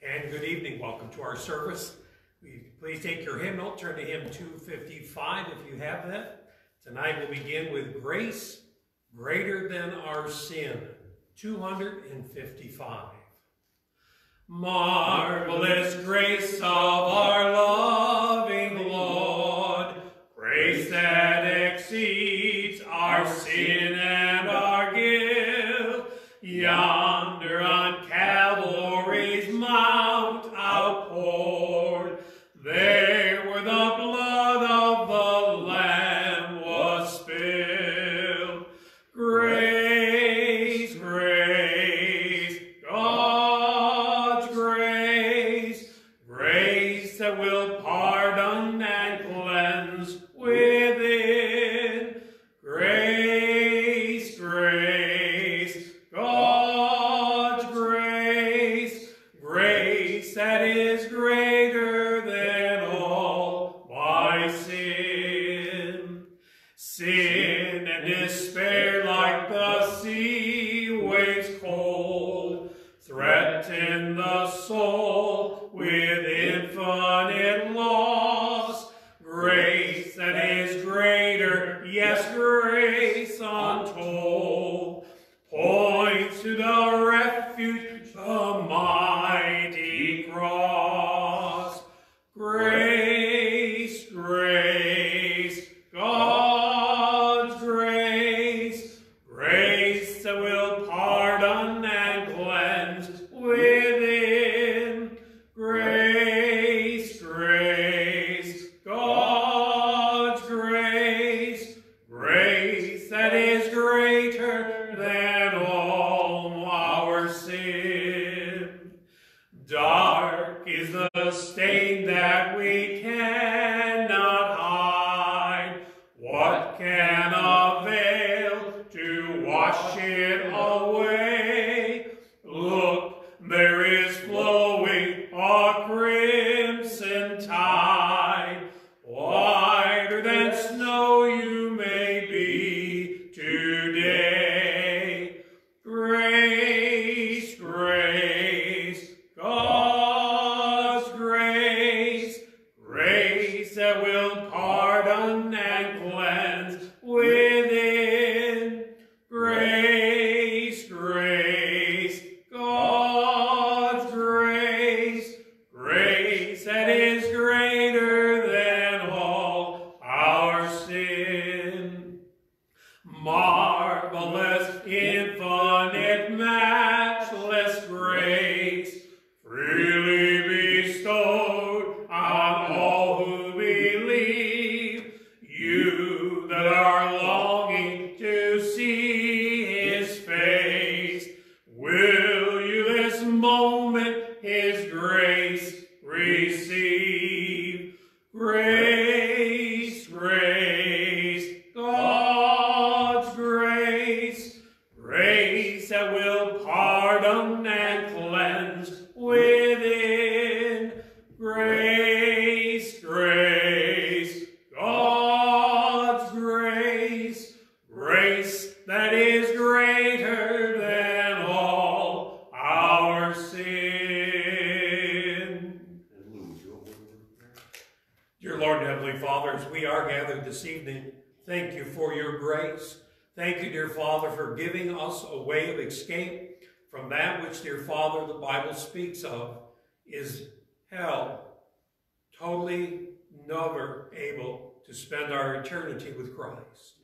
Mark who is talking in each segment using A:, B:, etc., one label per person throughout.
A: And good evening. Welcome to our service. Please take your hymnal, turn to hymn 255 if you have that. Tonight we'll begin with Grace Greater Than Our Sin, 255. Marvelous grace of our loving Lord, grace that exceeds our sin Sin and despair receive? Which, dear Father, the Bible speaks of is hell. Totally never able to spend our eternity with Christ.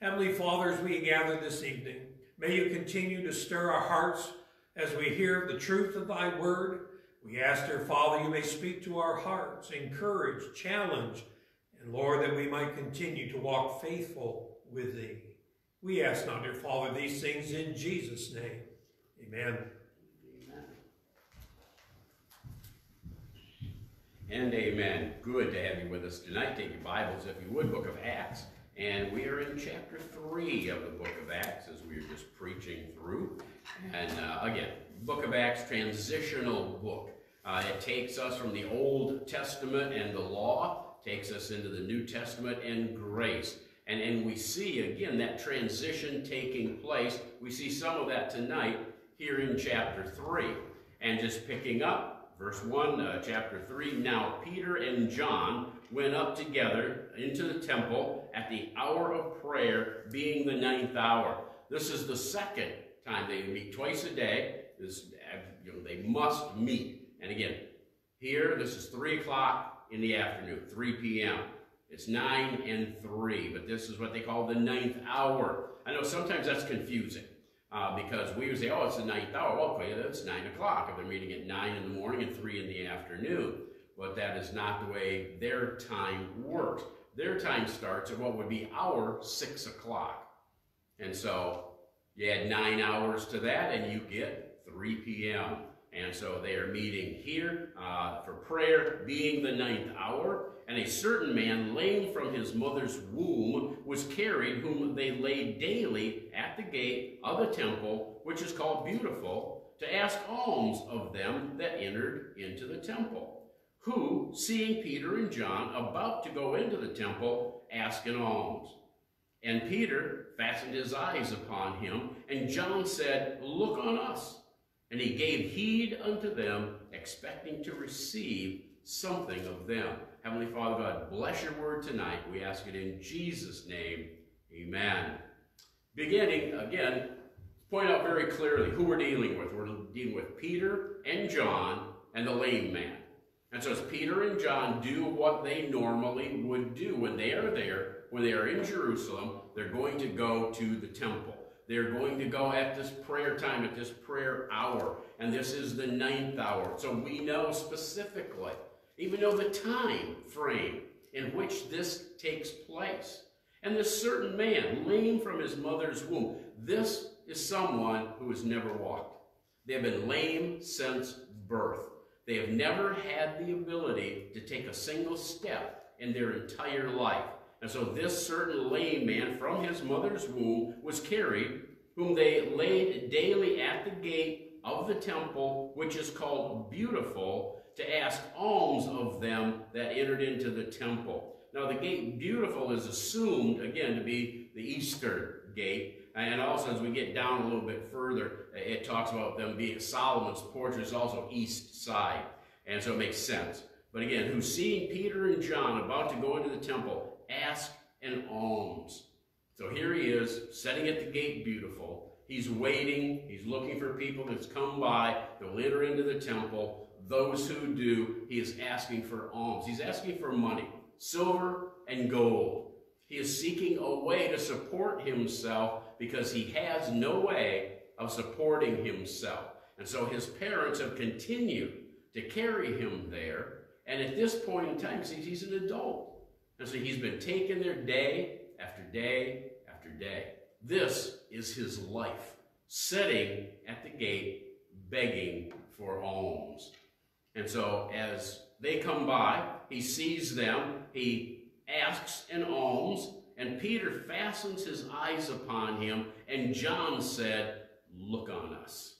A: Heavenly Father, as we gather this evening, may you continue to stir our hearts as we hear the truth of thy word. We ask, dear Father, you may speak to our hearts, encourage, challenge, and Lord, that we might continue to walk faithful with thee. We ask now, dear Father, these things in Jesus' name. Amen. Amen.
B: And amen. Good to have you with us tonight. Take your Bibles, if you would, Book of Acts. And we are in chapter 3 of the Book of Acts as we are just preaching through. And uh, again, Book of Acts, transitional book. Uh, it takes us from the Old Testament and the law, takes us into the New Testament and grace. And, and we see, again, that transition taking place. We see some of that tonight here in chapter 3. And just picking up verse 1, uh, chapter 3. Now Peter and John went up together into the temple at the hour of prayer, being the ninth hour. This is the second time they meet twice a day. This, you know, they must meet. And again, here, this is 3 o'clock in the afternoon, 3 p.m. It's 9 and 3, but this is what they call the ninth hour. I know sometimes that's confusing uh, because we would say, oh, it's the ninth hour. Well, okay, that's 9 o'clock if they're meeting at 9 in the morning and 3 in the afternoon. But that is not the way their time works. Their time starts at what would be our 6 o'clock. And so you add 9 hours to that and you get 3 p.m. And so they are meeting here uh, for prayer, being the ninth hour. And a certain man, lame from his mother's womb, was carried, whom they laid daily at the gate of the temple, which is called Beautiful, to ask alms of them that entered into the temple. Who, seeing Peter and John about to go into the temple, asked an alms. And Peter fastened his eyes upon him, and John said, Look on us. And he gave heed unto them, expecting to receive something of them. Heavenly Father God, bless your word tonight. We ask it in Jesus' name. Amen. Beginning, again, point out very clearly who we're dealing with. We're dealing with Peter and John and the lame man. And so as Peter and John do what they normally would do when they are there, when they are in Jerusalem, they're going to go to the temple. They're going to go at this prayer time, at this prayer hour. And this is the ninth hour. So we know specifically, even though the time frame in which this takes place. And this certain man, lame from his mother's womb, this is someone who has never walked. They have been lame since birth. They have never had the ability to take a single step in their entire life. And so this certain lame man from his mother's womb was carried, whom they laid daily at the gate of the temple, which is called Beautiful, to ask alms of them that entered into the temple. Now the gate Beautiful is assumed, again, to be the eastern gate. And also as we get down a little bit further, it talks about them being Solomon's porch is also east side. And so it makes sense. But again, who seeing Peter and John about to go into the temple, ask an alms. So here he is, setting at the gate beautiful. He's waiting. He's looking for people that's come by. They'll enter into the temple. Those who do, he is asking for alms. He's asking for money, silver and gold. He is seeking a way to support himself because he has no way of supporting himself. And so his parents have continued to carry him there. And at this point in time, he's an adult. And so he's been taken there day after day after day. This is his life, sitting at the gate begging for alms. And so as they come by, he sees them, he asks an alms, and Peter fastens his eyes upon him, and John said, Look on us.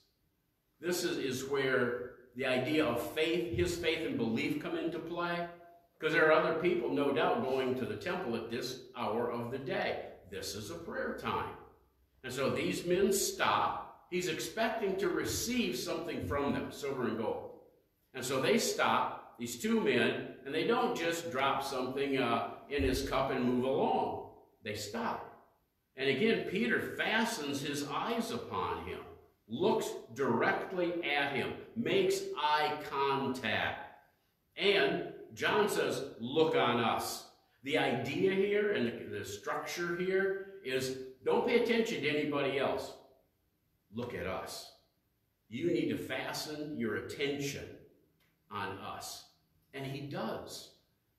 B: This is, is where the idea of faith, his faith and belief come into play. Because there are other people, no doubt, going to the temple at this hour of the day. This is a prayer time. And so these men stop. He's expecting to receive something from them, silver and gold. And so they stop, these two men, and they don't just drop something uh, in his cup and move along. They stop. And again, Peter fastens his eyes upon him, looks directly at him, makes eye contact, and John says, look on us. The idea here and the, the structure here is don't pay attention to anybody else. Look at us. You need to fasten your attention on us. And he does.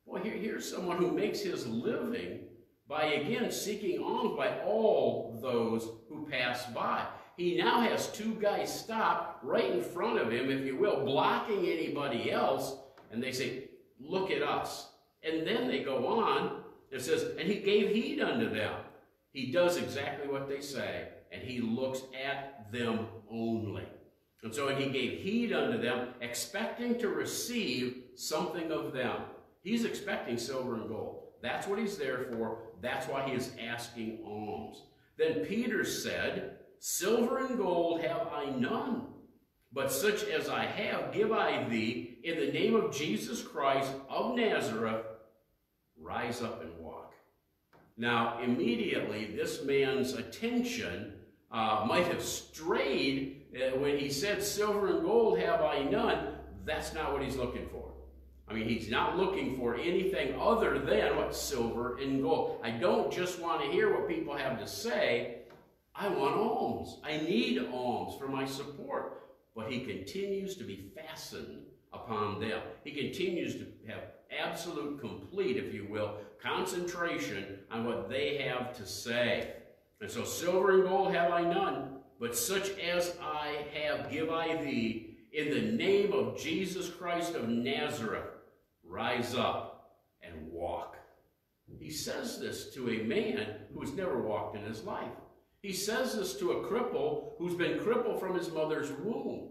B: Well, here, here's someone who makes his living by, again, seeking alms by all those who pass by. He now has two guys stop right in front of him, if you will, blocking anybody else. And they say, look at us. And then they go on, it says, and he gave heed unto them. He does exactly what they say, and he looks at them only. And so he gave heed unto them, expecting to receive something of them. He's expecting silver and gold. That's what he's there for. That's why he is asking alms. Then Peter said, Silver and gold have I none, But such as I have give I thee, in the name of Jesus Christ of Nazareth, rise up and walk. Now, immediately, this man's attention uh, might have strayed Uh, when he said, Silver and gold have I none. That's not what he's looking for. I mean, he's not looking for anything other than what silver and gold. I don't just want to hear what people have to say. I want alms. I need alms for my support. But he continues to be fastened upon them. He continues to have absolute, complete, if you will, concentration on what they have to say. And so silver and gold have I none, but such as I have give I thee, in the name of Jesus Christ of Nazareth, rise up and walk. He says this to a man who's never walked in his life. He says this to a cripple who's been crippled from his mother's womb.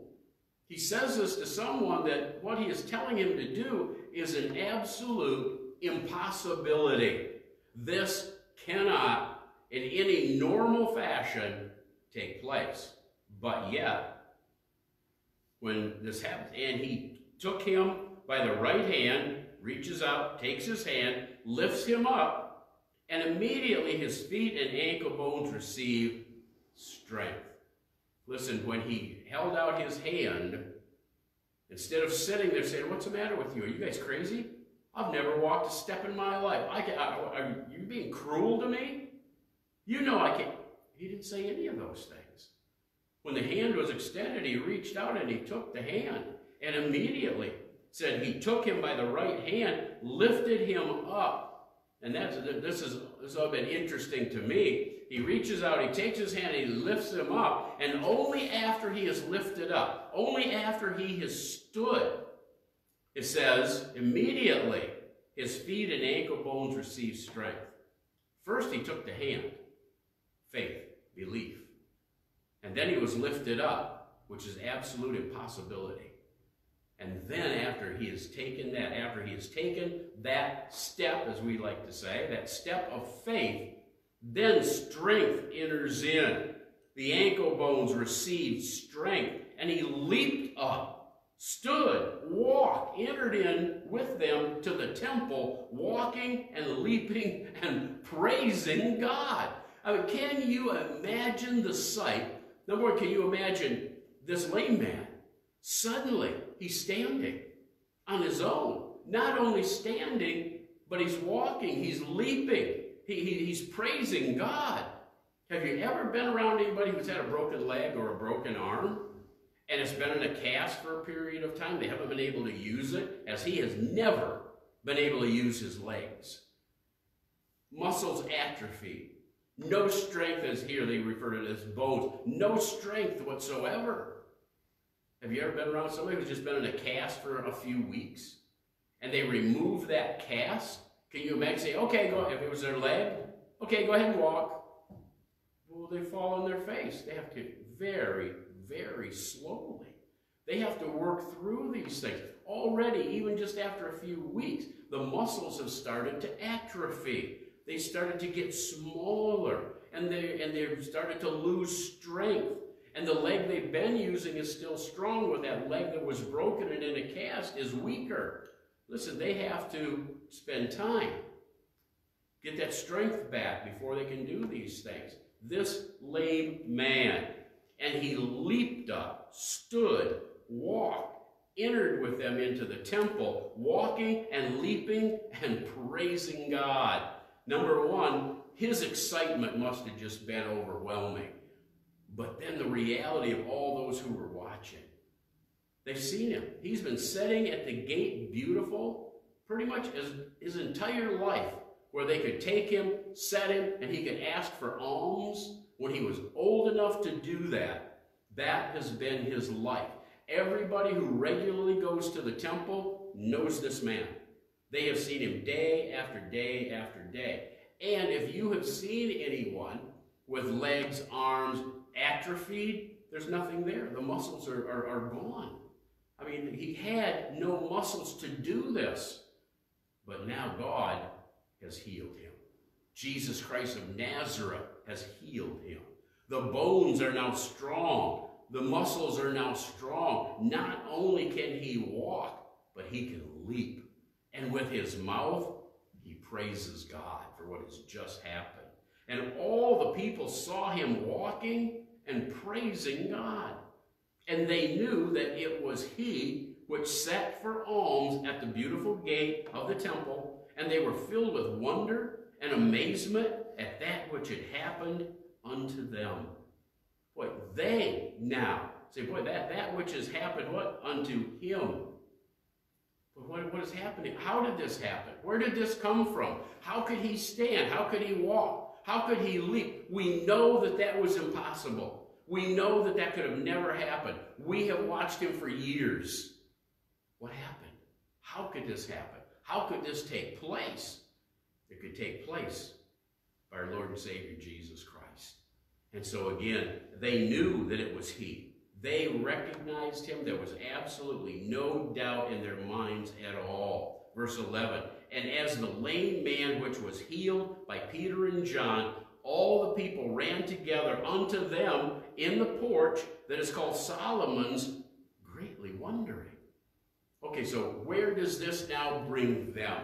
B: He says this to someone that what he is telling him to do is an absolute impossibility. This cannot, in any normal fashion, take place. But yet, when this happens, and he took him by the right hand, reaches out, takes his hand, lifts him up, and immediately his feet and ankle bones receive strength. Listen, when he held out his hand, instead of sitting there saying, What's the matter with you? Are you guys crazy? I've never walked a step in my life. I can, I, are you being cruel to me? You know I can't. He didn't say any of those things. When the hand was extended, he reached out and he took the hand. And immediately said he took him by the right hand, lifted him up. And that's this is this all been interesting to me. He reaches out, he takes his hand, he lifts him up, and only after he is lifted up, only after he has stood, it says, immediately his feet and ankle bones received strength. First, he took the hand, faith, belief. And then he was lifted up, which is absolute impossibility. And then after he has taken that, after he has taken that step, as we like to say, that step of faith, then strength enters in. The ankle bones received strength, and he leaped up, stood, walked, entered in with them to the temple, walking and leaping and praising God. I mean, can you imagine the sight? Number one, can you imagine this lame man? Suddenly, he's standing on his own. Not only standing, but he's walking, he's leaping, he, he, he's praising God. Have you ever been around anybody who's had a broken leg or a broken arm? And it's been in a cast for a period of time. They haven't been able to use it, as he has never been able to use his legs. Muscles atrophy. No strength, as here they refer to it as bones. No strength whatsoever. Have you ever been around somebody who's just been in a cast for a few weeks? And they remove that cast? Can you imagine say, okay, go if it was their leg, okay, go ahead and walk. Well, they fall on their face. They have to very, very slowly. They have to work through these things. Already, even just after a few weeks, the muscles have started to atrophy. They started to get smaller and they and they've started to lose strength. And the leg they've been using is still strong, where that leg that was broken and in a cast is weaker. Listen, they have to spend time, get that strength back before they can do these things. This lame man, and he leaped up, stood, walked, entered with them into the temple, walking and leaping and praising God. Number one, his excitement must have just been overwhelming. But then the reality of all those who were watching. They've seen him. He's been sitting at the gate beautiful pretty much his, his entire life, where they could take him, set him, and he could ask for alms when he was old enough to do that. That has been his life. Everybody who regularly goes to the temple knows this man. They have seen him day after day after day. And if you have seen anyone with legs, arms, atrophied, there's nothing there. The muscles are, are, are gone. I mean, he had no muscles to do this. But now God has healed him. Jesus Christ of Nazareth has healed him. The bones are now strong. The muscles are now strong. Not only can he walk, but he can leap. And with his mouth, he praises God for what has just happened. And all the people saw him walking and praising God. And they knew that it was he which sat for alms at the beautiful gate of the temple, and they were filled with wonder and amazement at that which had happened unto them. Boy, they now say, boy, that, that which has happened, what? Unto him. But what, what is happening? How did this happen? Where did this come from? How could he stand? How could he walk? How could he leap? We know that that was impossible. We know that that could have never happened. We have watched him for years. What happened? How could this happen? How could this take place? It could take place by our Lord and Savior Jesus Christ. And so again, they knew that it was He. They recognized Him. There was absolutely no doubt in their minds at all. Verse 11, And as the lame man which was healed by Peter and John, all the people ran together unto them in the porch that is called Solomon's, greatly wondering. Okay, so where does this now bring them?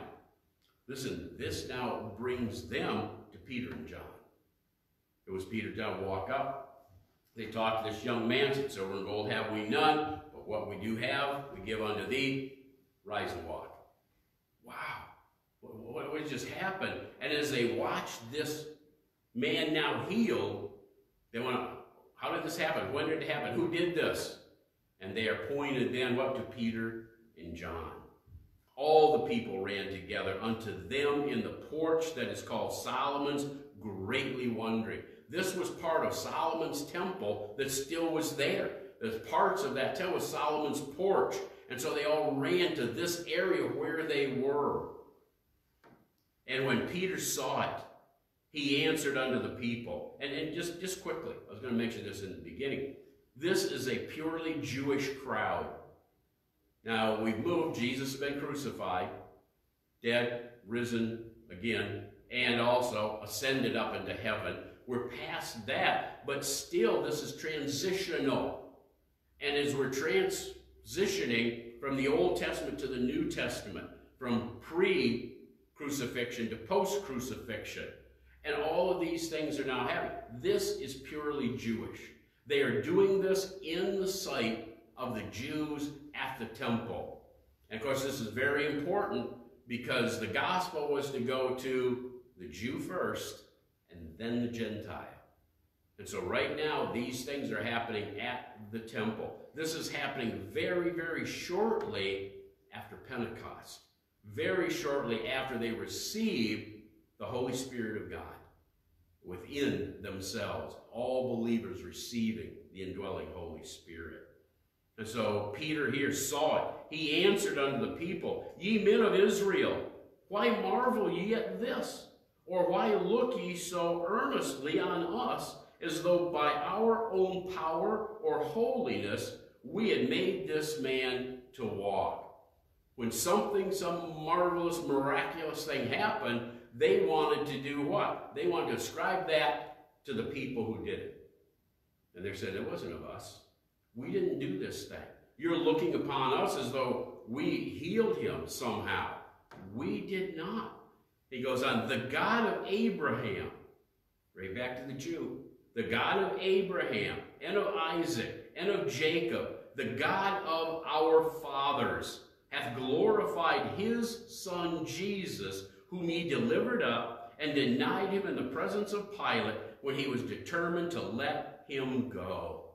B: Listen, this now brings them to Peter and John. It was Peter John walk up. They talk to this young man, said, Silver and gold have we none, but what we do have, we give unto thee. Rise and walk. Wow. What, what, just happened? And as they watch this man now healed, they want to, how did this happen? When did it happen? Who did this? And they are pointed then what to Peter and John. All the people ran together unto them in the porch that is called Solomon's, greatly wondering. This was part of Solomon's temple that still was there. There's parts of that temple was Solomon's porch. And so they all ran to this area where they were. And when Peter saw it, he answered unto the people. And, and just, just quickly, I was going to mention this in the beginning. This is a purely Jewish crowd. Now, we've moved. Jesus has been crucified, dead, risen again, and also ascended up into heaven. We're past that, but still this is transitional. And as we're transitioning from the Old Testament to the New Testament, from pre-crucifixion to post-crucifixion, and all of these things are now happening. This is purely Jewish. They are doing this in the sight of the Jews at the temple. And of course, this is very important because the gospel was to go to the Jew first then the Gentile. And so right now, these things are happening at the temple. This is happening very, very shortly after Pentecost. Very shortly after they receive the Holy Spirit of God within themselves. All believers receiving the indwelling Holy Spirit. And so Peter here saw it. He answered unto the people, Ye men of Israel, why marvel ye at this? Or why look ye so earnestly on us, as though by our own power or holiness we had made this man to walk? When something, some marvelous, miraculous thing happened, they wanted to do what? They wanted to ascribe that to the people who did it. And they said, it wasn't of us. We didn't do this thing. You're looking upon us as though we healed him somehow. We did not. He goes on, the God of Abraham, right back to the Jew, the God of Abraham and of Isaac and of Jacob, the God of our fathers, hath glorified his son Jesus, whom he delivered up and denied him in the presence of Pilate when he was determined to let him go.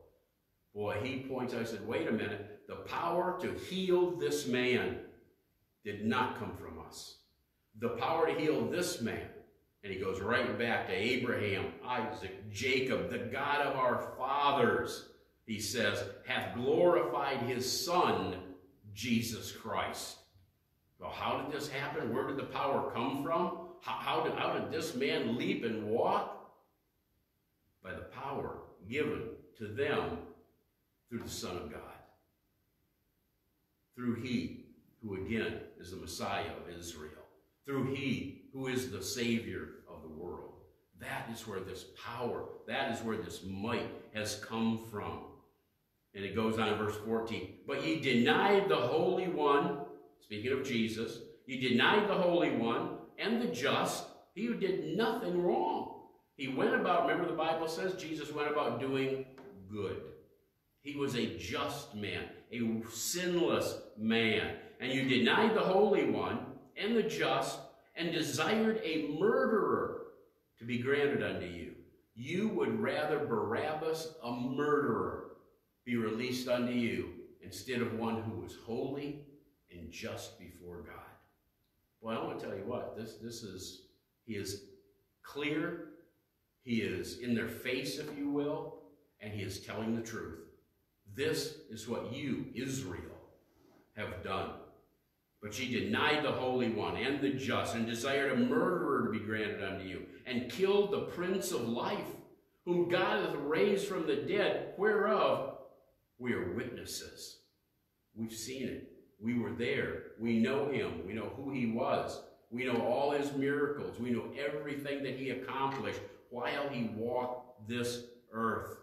B: Boy, he points out, I said, wait a minute, the power to heal this man did not come from us. The power to heal this man, and he goes right back to Abraham, Isaac, Jacob, the God of our fathers, he says, hath glorified his son, Jesus Christ. Well, how did this happen? Where did the power come from? How, how, did, how did this man leap and walk? By the power given to them through the Son of God. Through he who again is the Messiah of Israel. Through he who is the Savior of the world. That is where this power, that is where this might has come from. And it goes on in verse 14. But ye denied the Holy One, speaking of Jesus, ye denied the Holy One and the just, he who did nothing wrong. He went about, remember the Bible says Jesus went about doing good. He was a just man, a sinless man. And you denied the Holy One and the just, and desired a murderer to be granted unto you. You would rather Barabbas, a murderer, be released unto you instead of one who was holy and just before God. Well, I want to tell you what, this, this is, he is clear, he is in their face, if you will, and he is telling the truth. This is what you, Israel, have done. But ye denied the Holy One and the just, and desired a murderer to be granted unto you, and killed the Prince of Life, whom God hath raised from the dead, whereof we are witnesses. We've seen it. We were there. We know him. We know who he was. We know all his miracles. We know everything that he accomplished while he walked this earth.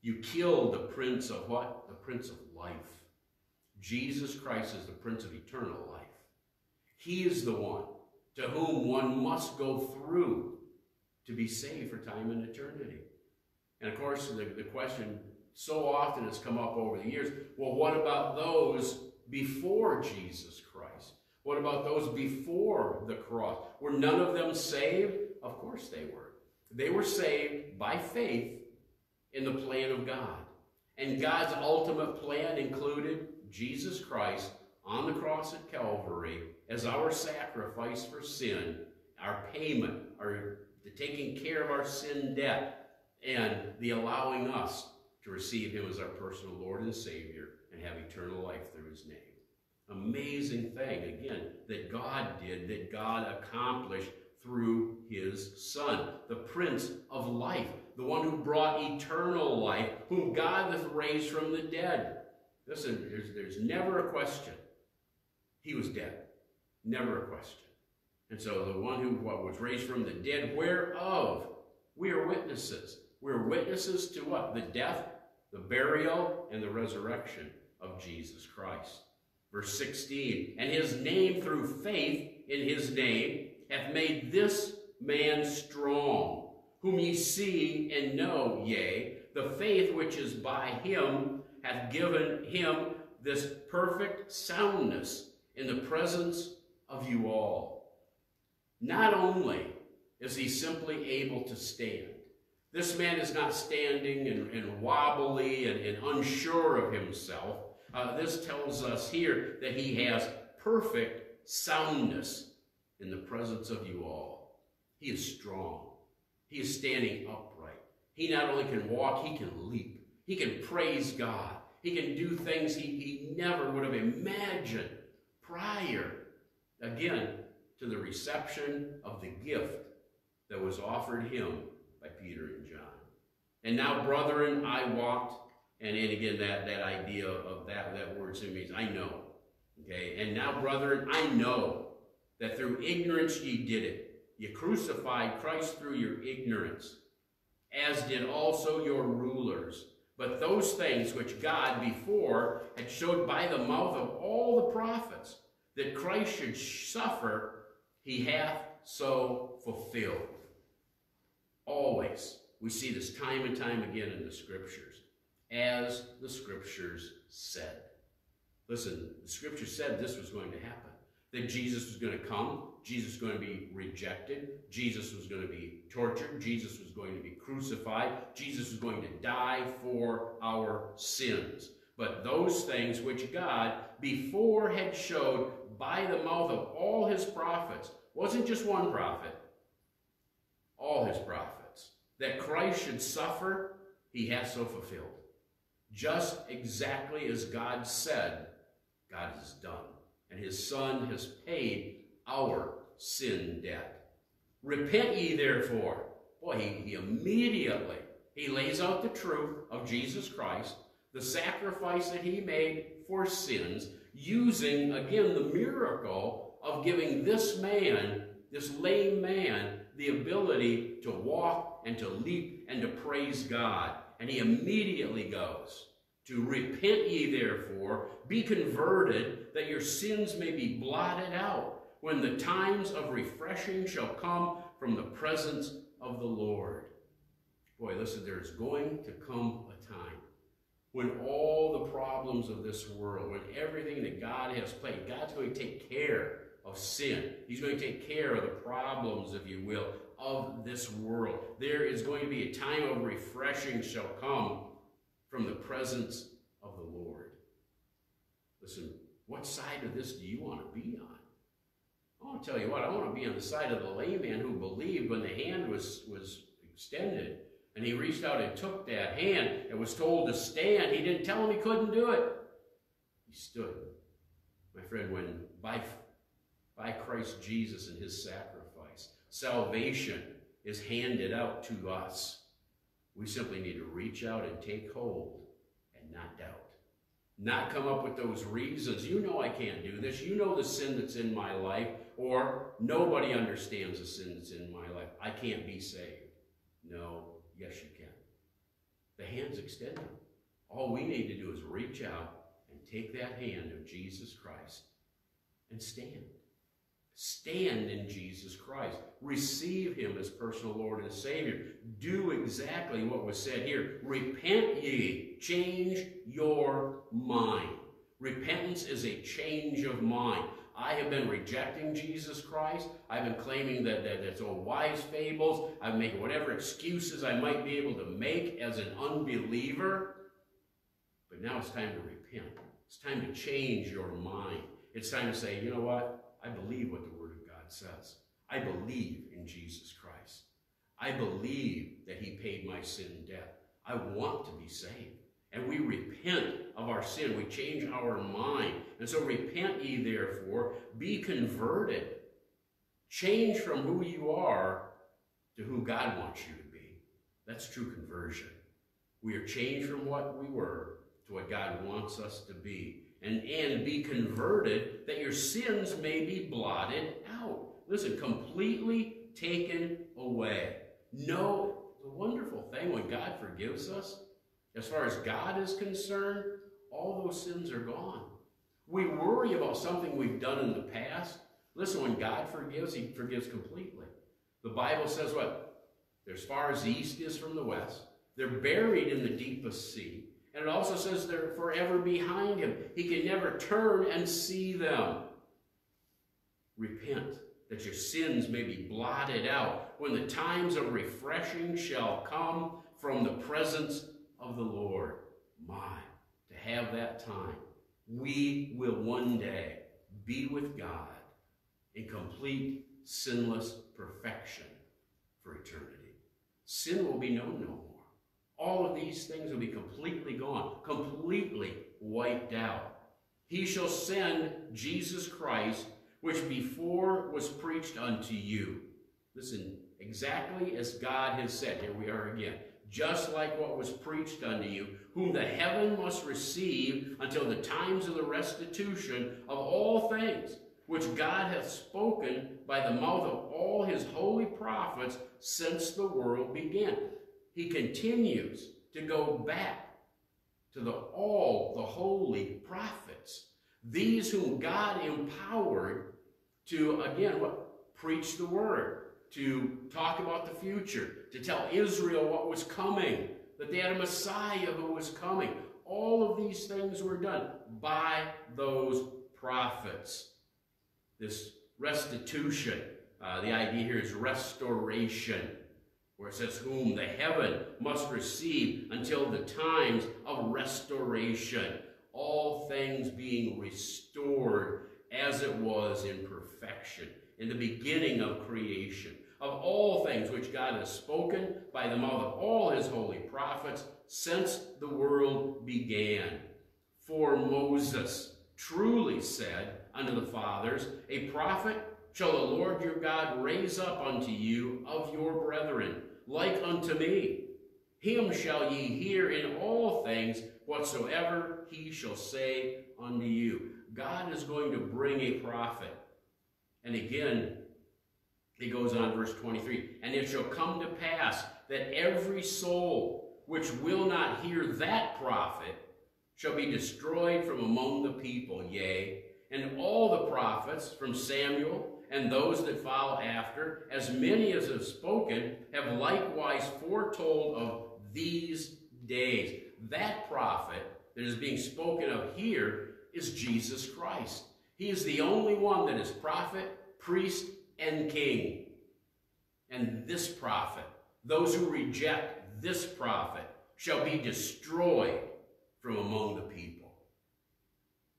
B: You killed the prince of what? The prince of life. Jesus Christ is the prince of eternal life. He is the one to whom one must go through to be saved for time and eternity. And of course, the, the question so often has come up over the years, well, what about those before Jesus Christ? What about those before the cross? Were none of them saved? Of course they were. They were saved by faith in the plan of God. And God's ultimate plan included Jesus Christ on the cross at Calvary as our sacrifice for sin, our payment, our the taking care of our sin debt, and the allowing us to receive him as our personal Lord and Savior and have eternal life through his name. Amazing thing, again, that God did, that God accomplished through his Son, the Prince of Life, the one who brought eternal life, whom God hath raised from the dead. Listen, there's, there's never a question. He was dead. Never a question. And so the one who was raised from the dead, whereof we are witnesses. We're witnesses to what? The death, the burial, and the resurrection of Jesus Christ. Verse 16, and his name through faith in his name hath made this man strong, whom ye see and know, yea, the faith which is by him hath given him this perfect soundness in the presence of you all. Not only is he simply able to stand, this man is not standing and, and wobbly and, and, unsure of himself. Uh, this tells us here that he has perfect soundness in the presence of you all. He is strong. He is standing upright. He not only can walk, he can leap. He can praise God. He can do things he, he never would have imagined prior, again, to the reception of the gift that was offered him by Peter and John. And now, brethren, I wot, and, and again, that, that idea of that, that word simply means I know. Okay, and now, brethren, I know that through ignorance ye did it. Ye crucified Christ through your ignorance, as did also your rulers. But those things which God before had showed by the mouth of all the prophets, that Christ should suffer, he hath so fulfilled. Always. We see this time and time again in the scriptures. As the scriptures said. Listen, the scripture said this was going to happen. That Jesus was going to come. Jesus was going to be rejected. Jesus was going to be tortured. Jesus was going to be crucified. Jesus was going to die for our sins. But those things which God before had showed by the mouth of all his prophets, wasn't just one prophet, all his prophets, that Christ should suffer, he has so fulfilled. Just exactly as God said, God has done. And his Son has paid our sin debt. Repent ye therefore. Boy, he, he immediately, he lays out the truth of Jesus Christ, the sacrifice that he made for sins, using, again, the miracle of giving this man, this lame man, the ability to walk and to leap and to praise God. And he immediately goes to repent ye therefore, be converted, that your sins may be blotted out, when the times of refreshing shall come from the presence of the Lord. Boy, listen, there's going to come a time when all the problems of this world, when everything that God has played, God's going to take care of sin. He's going to take care of the problems, if you will, of this world. There is going to be a time of refreshing shall come from the presence of the Lord. Listen, what side of this do you want to be on? I want to tell you what, I want to be on the side of the layman who believed when the hand was, was extended and he reached out and took that hand and was told to stand. He didn't tell him he couldn't do it. He stood. My friend, when by, by Christ Jesus and his sacrifice, salvation is handed out to us, we simply need to reach out and take hold and not doubt. Not come up with those reasons. You know I can't do this. You know the sin that's in my life. Or nobody understands the sin that's in my life. I can't be saved. No, Yes, you can. The hand's extended. All we need to do is reach out and take that hand of Jesus Christ and stand. Stand in Jesus Christ. Receive him as personal Lord and Savior. Do exactly what was said here. Repent ye. Change your mind. Repentance is a change of mind. I have been rejecting Jesus Christ. I've been claiming that, that it's all wise fables. I've making whatever excuses I might be able to make as an unbeliever. But now it's time to repent. It's time to change your mind. It's time to say, you know what? I believe what the Word of God says. I believe in Jesus Christ. I believe that He paid my sin debt. I want to be saved and we repent of our sin. We change our mind. And so repent ye therefore, be converted. Change from who you are to who God wants you to be. That's true conversion. We are changed from what we were to what God wants us to be. And, and be converted that your sins may be blotted out. Listen, completely taken away. No, the wonderful thing when God forgives us, as far as God is concerned, all those sins are gone. We worry about something we've done in the past. Listen, when God forgives, he forgives completely. The Bible says what? They're as far as the east is from the west. They're buried in the deepest sea. And it also says they're forever behind him. He can never turn and see them. Repent, that your sins may be blotted out when the times of refreshing shall come from the presence of the Lord. My, to have that time. We will one day be with God in complete sinless perfection for eternity. Sin will be known no more. All of these things will be completely gone, completely wiped out. He shall send Jesus Christ, which before was preached unto you. Listen, exactly as God has said. Here we are again just like what was preached unto you, whom the heaven must receive until the times of the restitution of all things, which God hath spoken by the mouth of all his holy prophets since the world began. He continues to go back to the all the holy prophets, these whom God empowered to, again, what? Preach the word, to talk about the future, to tell Israel what was coming, that they had a Messiah who was coming. All of these things were done by those prophets. This restitution, uh, the idea here is restoration, where it says, Whom the heaven must receive until the times of restoration. All things being restored as it was in perfection, in the beginning of creation of all things which God has spoken by the mouth of all his holy prophets since the world began. For Moses truly said unto the fathers, A prophet shall the Lord your God raise up unto you of your brethren, like unto me. Him shall ye hear in all things whatsoever he shall say unto you. God is going to bring a prophet. And again, he goes on, verse 23, And it shall come to pass that every soul which will not hear that prophet shall be destroyed from among the people, yea, and all the prophets from Samuel and those that follow after, as many as have spoken, have likewise foretold of these days. That prophet that is being spoken of here is Jesus Christ. He is the only one that is prophet, priest, and king. And this prophet, those who reject this prophet, shall be destroyed from among the people.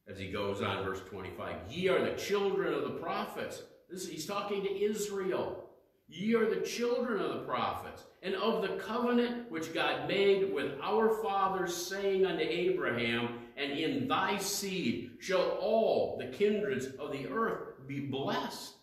B: As he goes on, verse 25, Ye are the children of the prophets. This, he's talking to Israel. Ye are the children of the prophets, and of the covenant which God made with our fathers, saying unto Abraham, And in thy seed shall all the kindreds of the earth be blessed.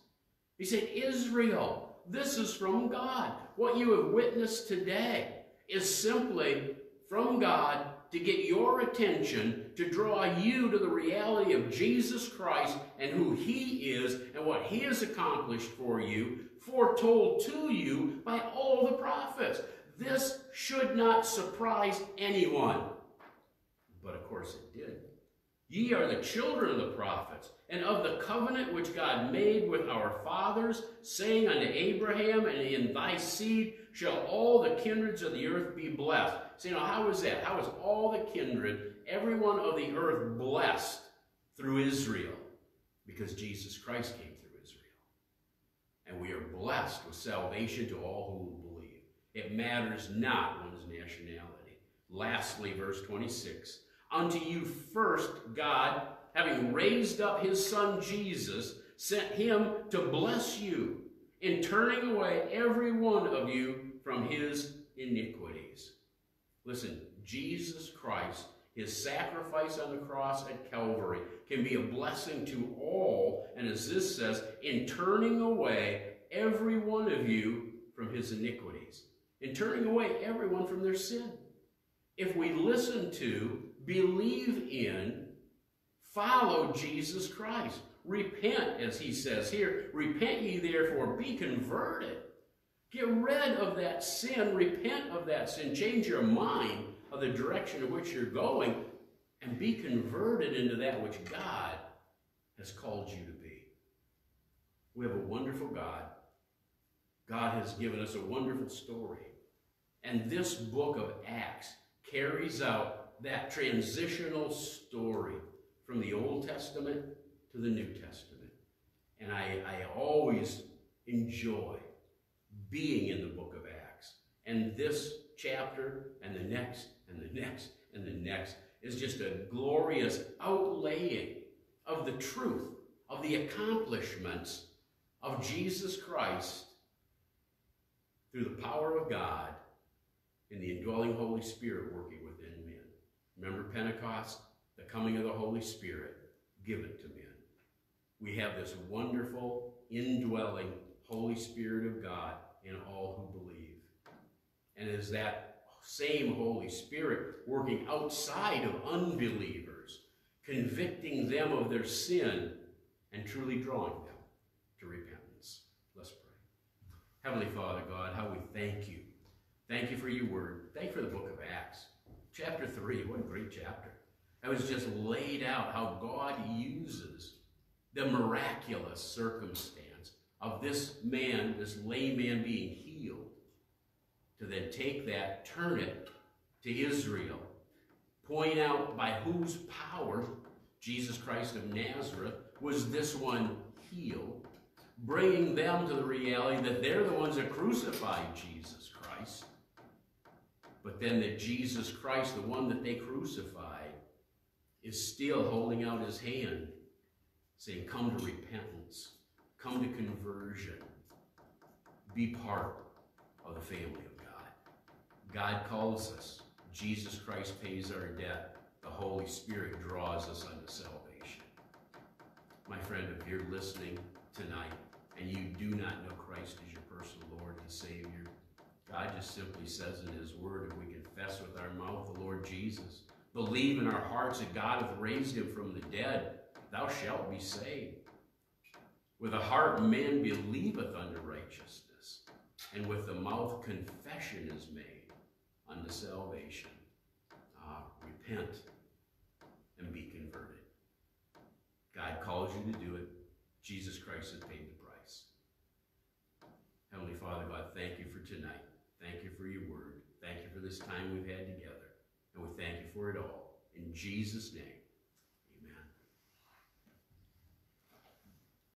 B: He said, Israel, this is from God. What you have witnessed today is simply from God to get your attention, to draw you to the reality of Jesus Christ and who he is and what he has accomplished for you, foretold to you by all the prophets. This should not surprise anyone. But of course it did. Ye are the children of the prophets, and of the covenant which God made with our fathers, saying unto Abraham, And in thy seed shall all the kindreds of the earth be blessed. So, know, how is that? How is all the kindred, everyone of the earth blessed through Israel? Because Jesus Christ came through Israel. And we are blessed with salvation to all who believe. It matters not one's nationality. Lastly, verse 26 Unto you first, God, having raised up his son Jesus, sent him to bless you in turning away every one of you from his iniquities. Listen, Jesus Christ, his sacrifice on the cross at Calvary, can be a blessing to all, and as this says, in turning away every one of you from his iniquities, in turning away everyone from their sin. If we listen to, believe in, follow Jesus Christ, repent, as he says here, repent ye therefore, be converted. Get rid of that sin, repent of that sin, change your mind of the direction in which you're going, and be converted into that which God has called you to be. We have a wonderful God. God has given us a wonderful story. And this book of Acts carries out that transitional story from the Old Testament to the New Testament. And I, I always enjoy being in the book of Acts. And this chapter and the next and the next and the next is just a glorious outlaying of the truth, of the accomplishments of Jesus Christ through the power of God and the indwelling Holy Spirit working within men. Remember Pentecost? The coming of the Holy Spirit given to men. We have this wonderful, indwelling Holy Spirit of God in all who believe. And is that same Holy Spirit working outside of unbelievers, convicting them of their sin and truly drawing them to repentance. Let's pray. Heavenly Father God, how we thank you. Thank you for your word. Thank you for the book of Acts. Chapter 3, what a great chapter. That was just laid out how God uses the miraculous circumstance of this man, this layman being healed, to then take that, turn it to Israel, point out by whose power Jesus Christ of Nazareth was this one healed, bringing them to the reality that they're the ones that crucified Jesus Christ, but then that Jesus Christ, the one that they crucified, is still holding out his hand, saying, Come to repentance. Come to conversion. Be part of the family of God. God calls us. Jesus Christ pays our debt. The Holy Spirit draws us unto salvation. My friend, if you're listening tonight and you do not know Christ as your personal Lord and Savior, God just simply says in His Word, if we confess with our mouth the Lord Jesus, believe in our hearts that God hath raised him from the dead, thou shalt be saved. With the heart man believeth unto righteousness, and with the mouth confession is made unto salvation. Ah, repent and be converted. God calls you to do it. Jesus Christ has paid the price. Heavenly Father, God, thank you for tonight. Thank you for your word. Thank you for this time we've had together. And we thank you for it all. In Jesus' name,